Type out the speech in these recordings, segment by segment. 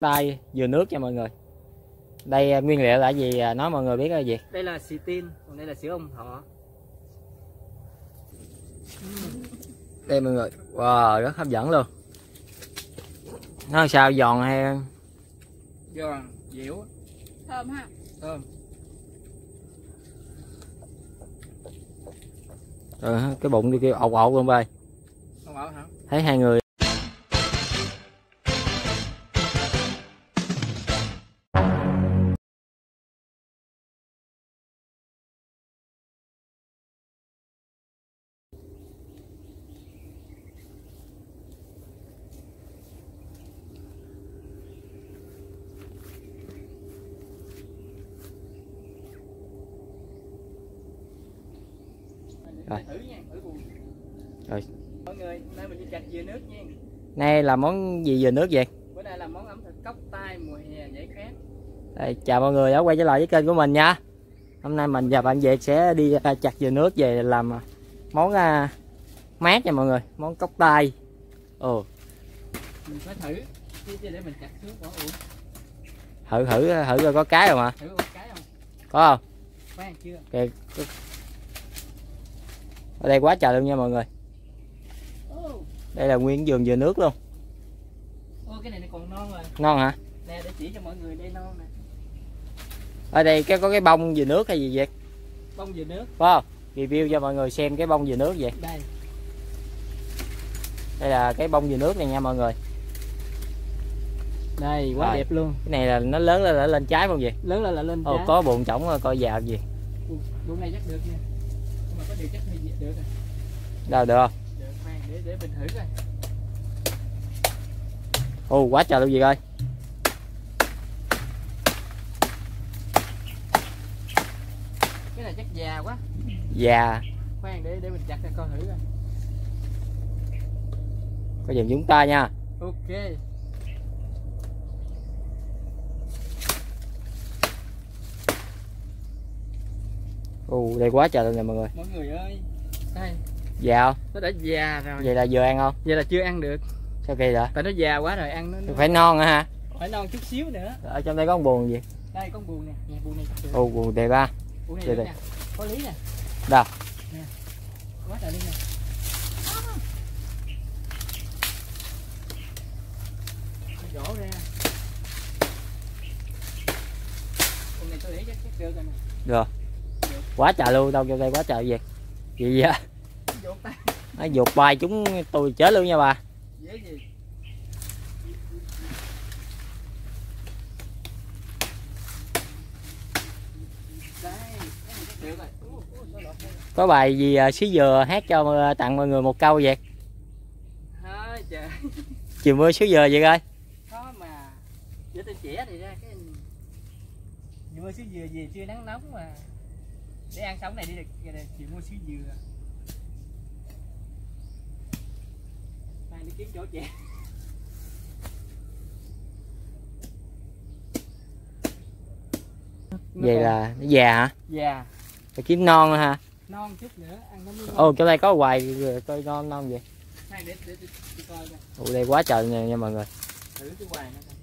tay dừa nước nha mọi người. Đây à, nguyên liệu là gì? À, nói mọi người biết là gì? Đây là xì tin còn đây là sữa ông thọ đây mọi người wow rất hấp dẫn luôn. Nó sao giòn hay? Giòn dẻo. Thơm ha. Thơm. Rồi cái bụng đi kêu ột ột luôn bay. Thấy hai người Rồi. thử nha thử buồn Rồi. mọi người hôm nay mình đi chặt dừa nước nha. Nay là món gì dừa nước vậy? Bữa nay là món ẩm thực cốc tai mùa hè giải khát Đây, chào mọi người đã quay trở lại với kênh của mình nha. Hôm nay mình và bạn Việt sẽ đi à, chặt dừa nước về làm à, món à, mát nha mọi người món cốc tai. Ồ. Mình phải thử để mình chặt xuống bỏ uổng thử thử thử coi có cái không hả thử một cái không? Có không? Khoan chưa. Kìa, ở đây quá trời luôn nha mọi người. Ô đây là nguyên vườn dừa nước luôn. Ô cái này nó còn non rồi. Ngon hả? Nè để chỉ cho mọi người đây non nè. Ở đây cái có cái bông dừa nước hay gì vậy? Bông dừa nước. Phải không? Review cho mọi người xem cái bông dừa nước vậy. Đây. Đây là cái bông dừa nước này nha mọi người. Đây quá Rồi. đẹp luôn. Cái này là nó lớn lên là lên trái không vậy? Lớn là là lên ồ trái. có buồn trỏng coi già gì Buông này chắc được nha. Nhưng mà có điều chắc được rồi đâu được không? Được khoan để để mình thử coi ồ quá trời luôn gì ơi. Cái này chắc già quá. Già. Khoan để để mình chặt ra coi thử coi. Có dùm chúng ta nha. Ok. Ồ đây quá trời luôn nè mọi người. Mọi người ơi đây. Già không? Nó đã già rồi. Vậy là vừa ăn không? Vậy là chưa ăn được. Sao kỳ vậy? Tại nó già quá rồi ăn nó, nó phải non nữa ha phải non chút xíu nữa. Ở trong đây có con buồn gì? Đây con buồn nè. Nè buồn này ồ buồn đẹp ba buồn này nè. Có lý nè. Đâu? Quá trời đi nè. Vỗ ra. Buồn này tôi để chắc chắc được rồi nè. Được. Quá trời luôn đâu trong đây quá trời gì gì vậy? Nó vụt bay chúng tôi chết luôn nha bà. Dễ gì có bài gì à, xí dừa hát cho à, tặng mọi người một câu vậy? Thôi trời chiều mưa xíu dừa vậy coi. Khó mà để tôi trẻ thì ra cái vừa xíu dừa về chưa nắng nóng mà để ăn sống này đi được chị mua xíu dừa. Này đi kiếm chỗ trẻ. Vậy là nó già hả? Già. Phải kiếm non nữa ha non chút nữa ăn nó mới ô chỗ đây có hoài rồi, coi non non vậy. Này để để, để, để coi coi. Ồ đây quá trời nha, nha mọi người. Thử cái hoài nó coi.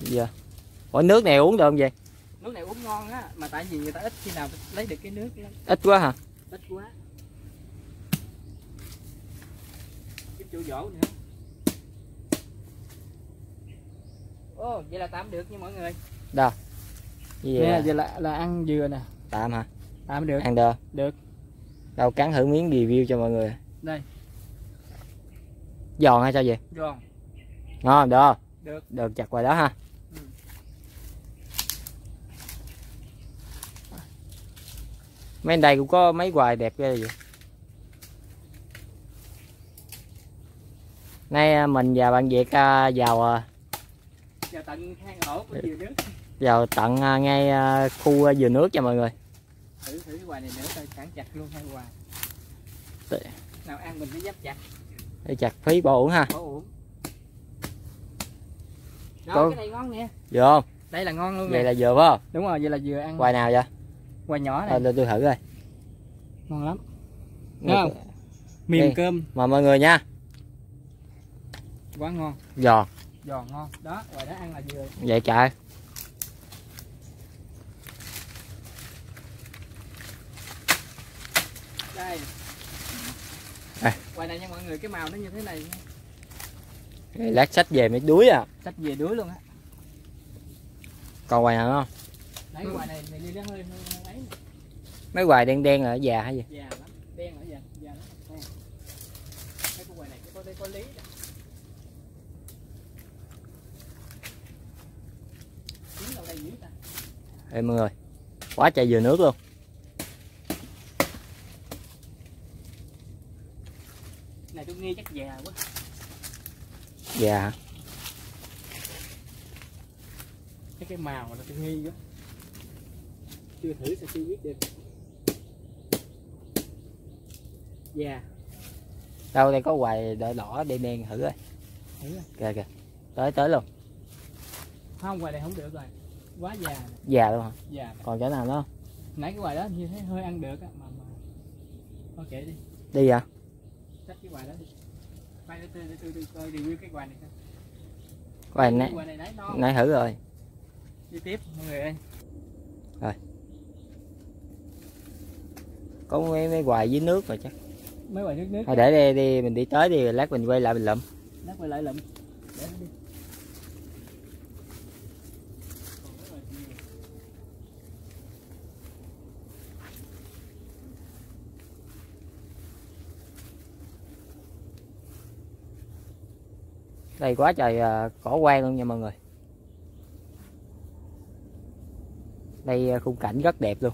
Giờ ủa nước này uống được không vậy ngon á mà tại vì người ta ít khi nào lấy được cái nước lắm. Ít quá hả? Ít quá. Cái chỗ vỗ nữa. Ô vậy là tạm được nha mọi người. Vậy? Nè à? vậy là là ăn dừa nè. Tạm hả? Tạm được. Ăn được. Được. Đâu cắn thử miếng review cho mọi người. Đây. Giòn hay sao vậy? Giòn. Ngon được. Được. Được chặt ngoài đó ha Ừ. mấy đây cũng có mấy hoài đẹp ghê vậy. Nay à, mình và bạn Việt à, vào à, giờ tận hang ổ của dừa nước. vào tận ngay khu dừa nước cho mọi người. Thử thử cái hoài này nữa coi cản chặt luôn hai hoài. Nào ăn mình phải dấp chặt. Để chặt phí bỏ uổng ha. Bỏ uổng. Đó cái này ngon nè. Được không? Đây là ngon luôn vậy nè. là vừa phải không? Đúng rồi vậy là vừa ăn hoài nào vậy hoài nhỏ này thôi tôi, thử coi. Ngon lắm. Ngon không? mềm Đây. cơm. Mà mọi người nha. Quá ngon. Giòn. Giòn ngon. Đó ngoài đó ăn là vừa. Vậy trời. Đây. À. ngoài này nha mọi người cái màu nó như thế này lát sách về mới đuối à. Sách về đuối luôn á. Còn hoài nào không? Đấy ngoài này này đi hơi hơi. Mấy hoài đen đen là già hay gì? Già lắm đen ở già già lắm. Nè. cái ngoài này có có lý ta. Ê mọi người quá trời dừa nước luôn. Này tôi nghi chắc già quá. Già hả? cái cái màu là tôi nghi quá. Chưa thử sao chưa biết được già đâu đây có hoài đỏ đỏ đen đen thử coi. Thử rồi kìa kìa tới tới luôn. Không ngoài này không được rồi. Quá già nè, già luôn hả? Già còn chỗ nào nữa? Không nãy cái ngoài đó như thế hơi ăn được á mà mà. Thôi kệ đi. Đi à xách cái ngoài đó đi. Quay để tôi để tôi tôi coi review cái ngoài này coi. Hoài nãy này nãy thử rồi. Đi tiếp mọi người ơi. Có mấy mấy hoài dưới nước rồi chắc mấy ngoài nước nước. Thôi để đi, đi mình đi tới đi lát mình quay lại mình lụm. Lát quay lại lụm. Để nó đi. Đây quá trời à, cỏ quan luôn nha mọi người. Đây à, khung cảnh rất đẹp luôn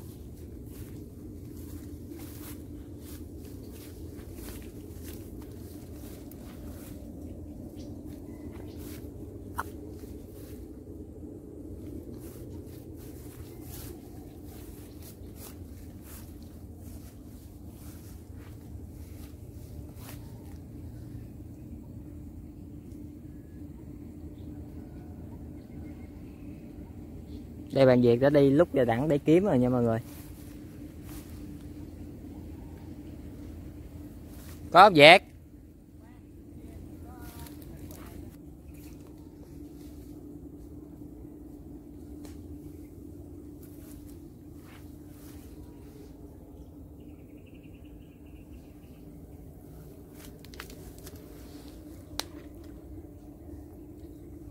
đây, bạn Việt đã đi lúc giờ đẳng để kiếm rồi nha mọi người. Có không, Việt?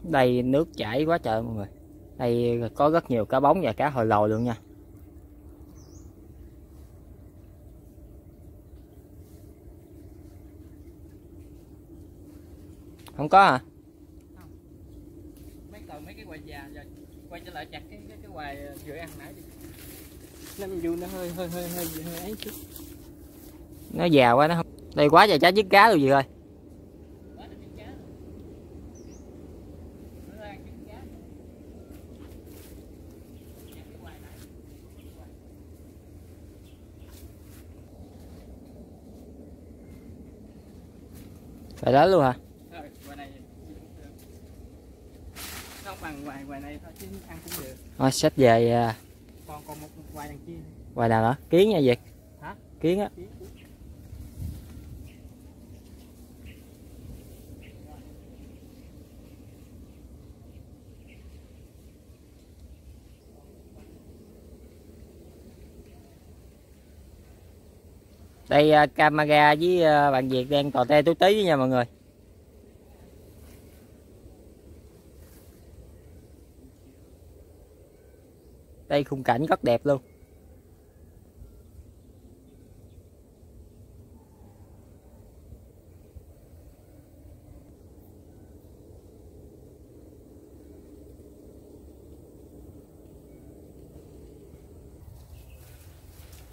Đây, nước chảy quá trời mọi người đây có rất nhiều cá bóng và cá hồi lòi luôn nha. Không có hả? Mấy còn mấy cái quài già rồi quay trở lại chặt cái cái, cái quài vừa ăn nãy đi. Nó dù nó hơi hơi hơi hơi hơi ấy chút. Nó già quá nó không đây quá trời trái trứng cá luôn gì ơi quá là trứng cá nó đang trứng cá Chặt cái quài nãy. Phải đó luôn hả? Này. Không bằng quài quài này thôi chứ ăn cũng được. Thôi xách về à, còn còn một quài đằng kia ngoài nào nữa kiến nha Việt. Hả? kiến á. Kiến. Đây à, camera với à, bạn Việt đang tò te tú tí với nha mọi người. Đây khung cảnh rất đẹp luôn.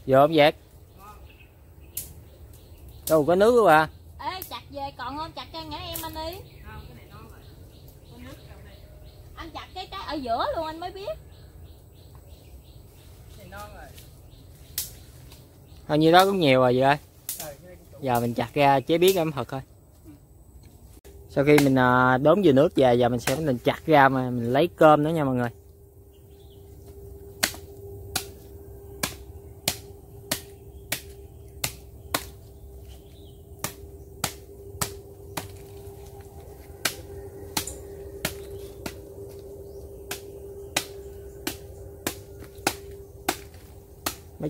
Vô không Việt đâu có nước luôn à Ê chặt về còn không? Chặt cho nhã em anh đi. Không cái này non rồi. Có nước trong đây Anh chặt cái cái ở giữa luôn anh mới biết. Cái này non rồi. Thôi như đó cũng nhiều rồi vậy ơi. Đủ. giờ mình chặt ra chế biến ẩm thực thôi. Sau khi mình à, đốn dừa nước về giờ mình sẽ mình chặt ra mà mình lấy cơm nữa nha mọi người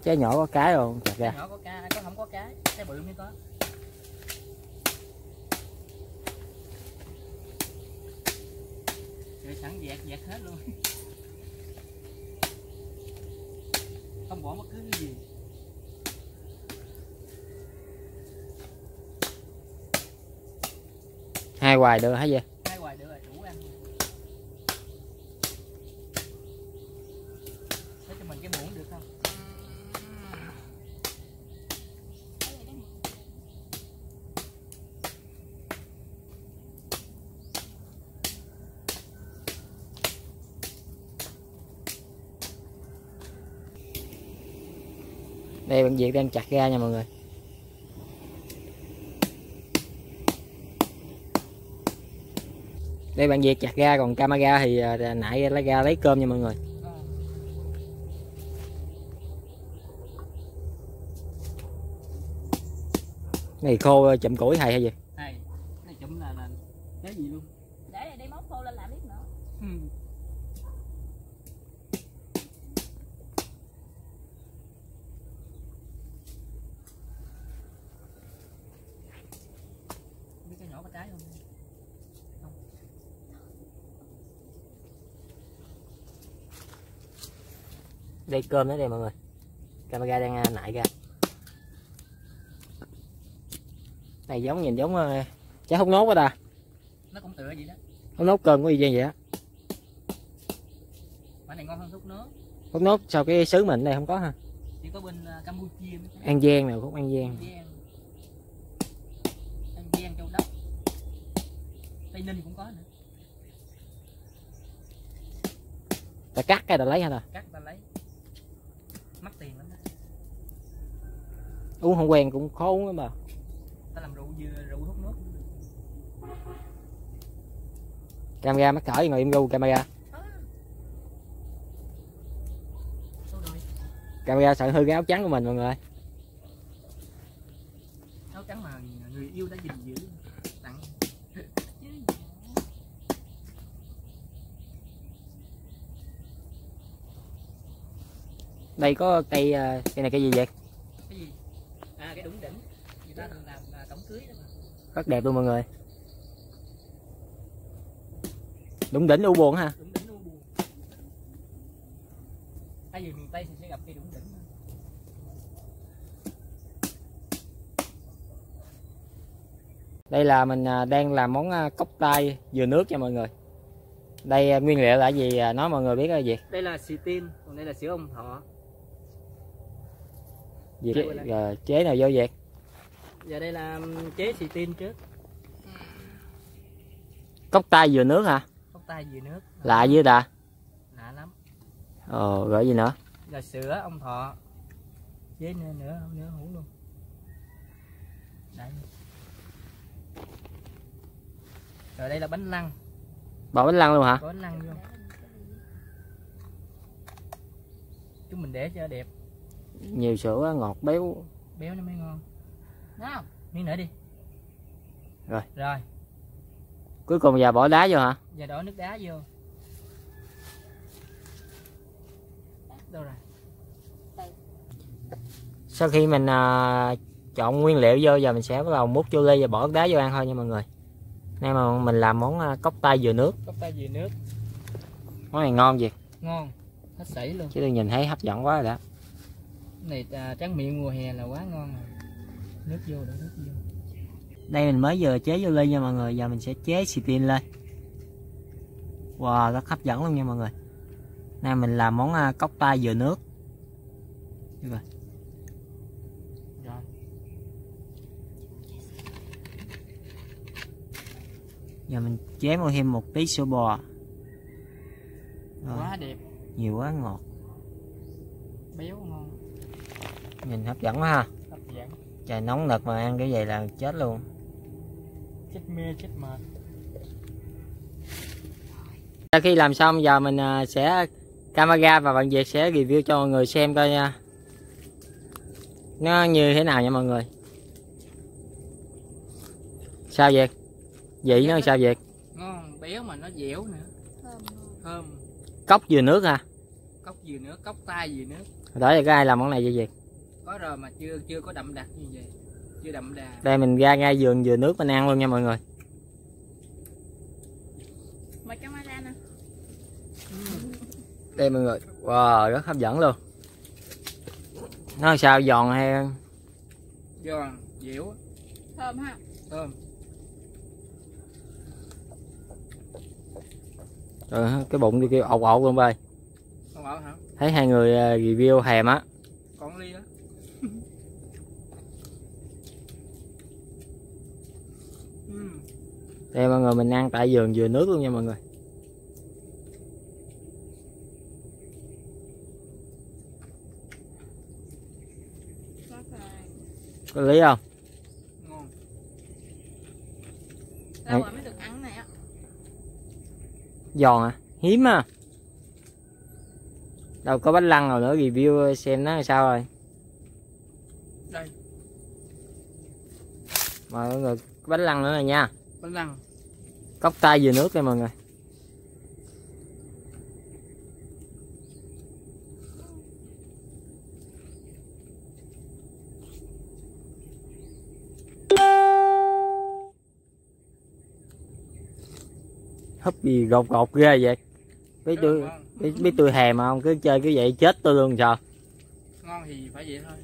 trái nhỏ có cái rồi chặt Trái ra nhỏ có cái có không có cái? Trái bự mới có. Rồi sẵn dẹt dẹt hết luôn. Không bỏ bất cứ cái gì. Hai hoài được hả vậy đây, bạn Việt đang chặt ra nha mọi người. Đây, bạn Việt chặt ra, còn camera thì à, nãy lấy ra lấy cơm nha mọi người. Này, khô, chậm củi hay hay gì này này chụm là là cái gì luôn để này đi móc khô lên làm biết nữa Ừ. biết cái nhỏ có trái không đây cơm đó đây mọi người. Camera đang à, nại ra. Này giống nhìn giống à, trái hút nốt đó ta. Nó cũng tựa vậy đó. Hút nốt cơm có gì vậy á. Quả này ngon hơn thuốc nước hút nốt sau cái xứ mình đây không có ha chỉ có bên uh, campuchia mới an giang nào cũng an giang. Giang. An Giang Châu Đốc. Tây Ninh cũng có nữa. Ta cắt cái ta lấy hả ta? Cắt ta lấy mắc tiền lắm đó uống không quen cũng khó uống lắm mà ta làm rượu dừa rượu hút nước. Camera mắc cỡ ngồi im gu camera? Đôi camera sợ hư cái áo trắng của mình mọi người áo trắng mà người yêu đã gìn giữ tặng chứ đây có cây à, cây này cây gì vậy? Cái gì? À cái đủng đỉnh. Người ta thường làm à, cổng cưới đó mà. Rất đẹp luôn mọi người. Đúng đỉnh u buồn ha. Đủng đỉnh u buồn. Hay gì miền tây thì sẽ gặp cây đủng đỉnh. Đây là mình à, đang làm món cốc tay dừa nước cho mọi người. Đây nguyên liệu là gì? Nói mọi người biết là gì? Đây là xì tin còn đây là sữa ông thọ Đây chế, là- chế nào vô việc giờ đây là um, chế xì tin trước. Cốc tay dừa nước hả? Cốc tay dừa nước. Lạ với ta. Lạ lắm. Ờ rồi gì nữa? Rồi sữa ông thọ. Chế nữa nữa nữa hũ luôn. Đấy rồi đây là bánh lăng. Bỏ bánh lăng luôn hả? Có bánh lăng vô. Chúng mình để cho đẹp nhiều sữa ngọt béo. Béo nó mới ngon nào miếng nữa đi. Rồi. rồi. Cuối cùng giờ bỏ đá vô hả? Giờ đổ nước đá vô. Đâu rồi? Sau khi mình à, chọn nguyên liệu vô giờ mình sẽ bắt đầu múc vô ly và bỏ đá vô ăn thôi nha mọi người. Nay mà mình làm món à, cốc tay dừa nước. Cốc tay dừa nước. Món này ngon gì ngon. Hết sảy luôn. Chứ tôi nhìn thấy hấp dẫn quá rồi đó này à, tráng miệng mùa hè là quá ngon rồi nước vô đổ nước vô. Đây mình mới vừa chế vô ly nha mọi người giờ mình sẽ chế xì tin lên. Wow rất hấp dẫn luôn nha mọi người. Nay mình làm món à, cốc tay dừa nước. Được rồi. Giờ mình chế vào thêm một tí sữa bò. Rồi, quá đẹp. Nhiều quá ngọt. Béo ngon nhìn hấp dẫn quá ha. Hấp dẫn. Trời nóng nực mà ăn cái vậy là chết luôn. Chết mê chết mệt. Sau khi làm xong giờ mình à, sẽ camera và bạn Việt sẽ review cho mọi người xem coi nha. Nó như thế nào nha mọi người? Sao Việt? Vị nó sao Việt? ngon béo mà nó dẻo nữa. Thơm thơm. Cốc dừa nước ha. Cốc dừa nước cốc tai dừa nước. Đó giờ có ai làm món này chưa gì có rồi mà chưa chưa có đậm đặc như vậy chưa đậm đà. Đây mình ra ngay vườn dừa nước mình ăn luôn nha mọi người. Mời cho mai ra nè. Đây mọi người wow rất hấp dẫn luôn. Nó sao giòn hay? Giòn dẻo. Thơm ha. Thơm. Trời, cái bụng tôi kêu ột ột luôn bay. Hả? Thấy hai người à, review hèm á. Còn ly đó đây mọi người mình ăn tại vườn dừa nước luôn nha mọi người. Có lý không? Ngon. Lâu rồi mới được ăn này á. Giòn à? Hiếm à? Đâu có bánh lăng nào nữa review xem nó sao rồi đây mà mọi người bánh lăng nữa rồi nha. Bánh lăng. Cốc tay dừa nước đây mọi người. Húp gì gột gột ghê vậy? Biết tôi biết, biết tôi hè mà không? Cứ chơi cứ vậy chết tôi luôn sao ngon thì phải vậy thôi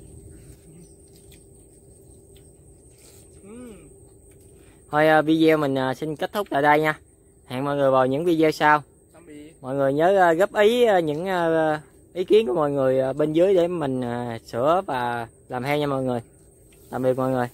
thôi ờ, video mình ờ, xin kết thúc tại đây nha. Hẹn mọi người vào những video sau. Mọi người nhớ ờ, góp ý những ý kiến của mọi người bên dưới để mình sửa và làm theo nha mọi người. Tạm biệt mọi người.